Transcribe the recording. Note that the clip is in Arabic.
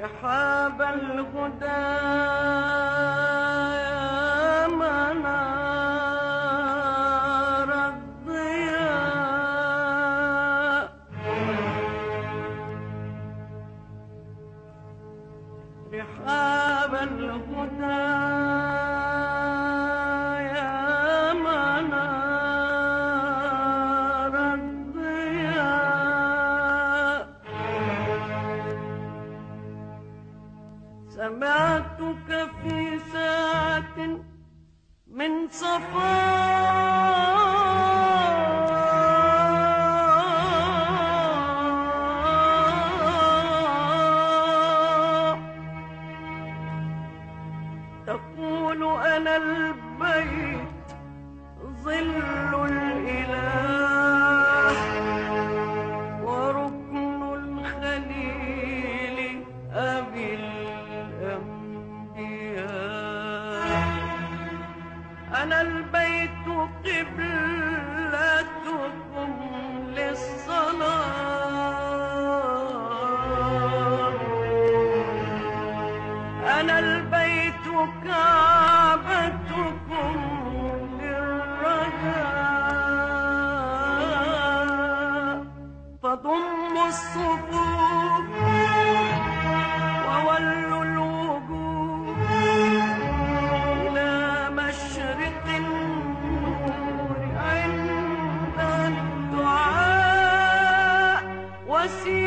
رحاب الهدى يا منار الضياء رحاب الهدى تقول أنا البيت ظل see.